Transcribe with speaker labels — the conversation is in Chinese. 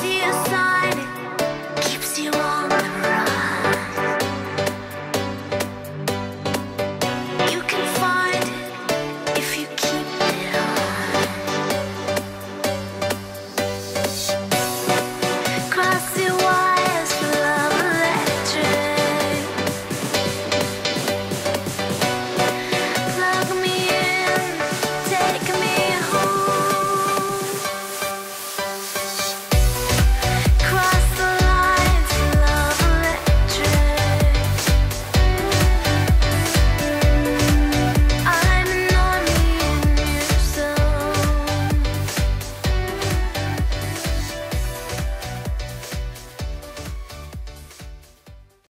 Speaker 1: 天。